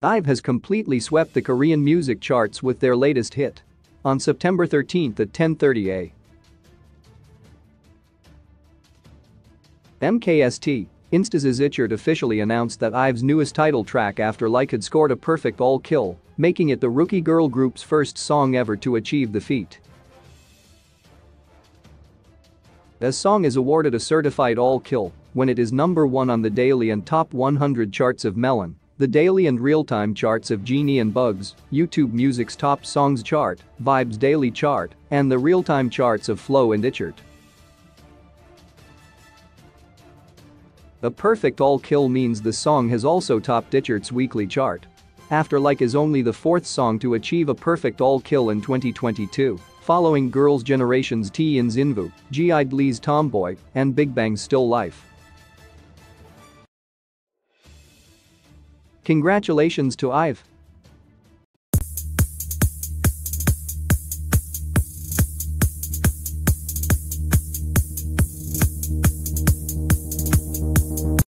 IVE has completely swept the Korean music charts with their latest hit. On September 13 at 10:30 a. MKST, Instiz's iChart officially announced that IVE's newest title track After Like had scored a perfect all-kill, making it the rookie girl group's first song ever to achieve the feat. The song is awarded a certified all-kill when it is number one on the daily and top 100 charts of Melon, the daily and real-time charts of Genie and Bugs, YouTube Music's top songs chart, Vibes daily chart, and the real-time charts of FLO and iChart. A perfect all-kill means the song has also topped iChart's weekly chart. After Like is only the fourth song to achieve a perfect all-kill in 2022, following Girls' Generation's T and Zinvu, (G)I-DLE's Tomboy, and Big Bang's Still Life. Congratulations to IVE.